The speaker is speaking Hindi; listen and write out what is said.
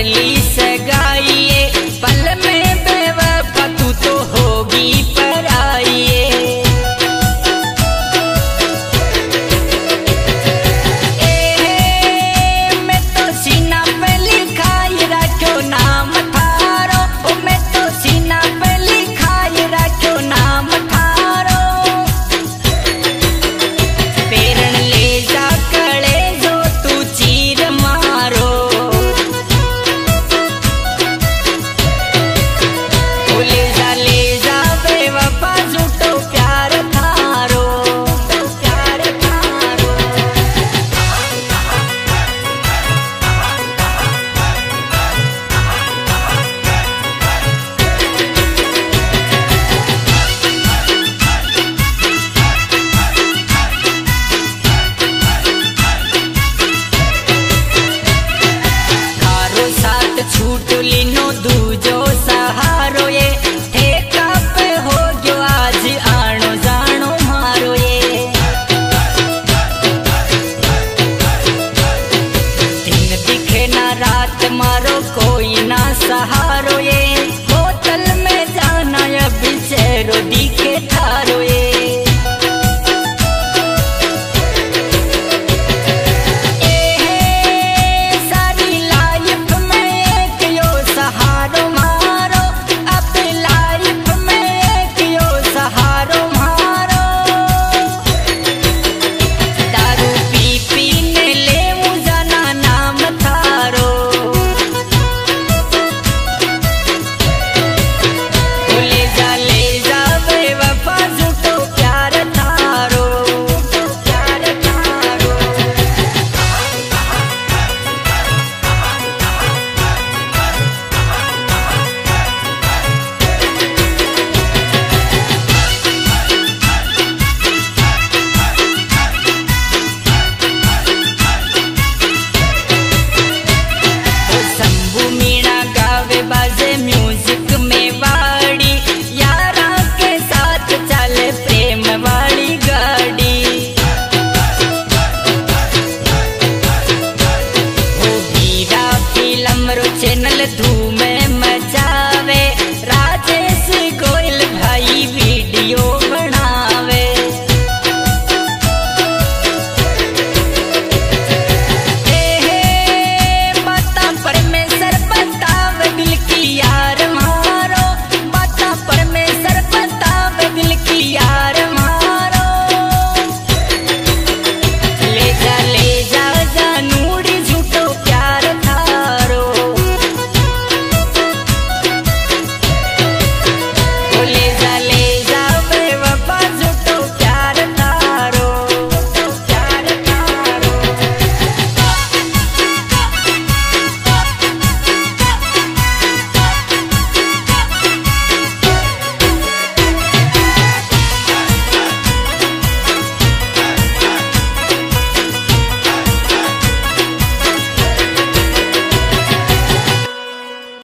el रात मारो कोई ना सहारो ये। होटल में जाना अभी चेहरो दिख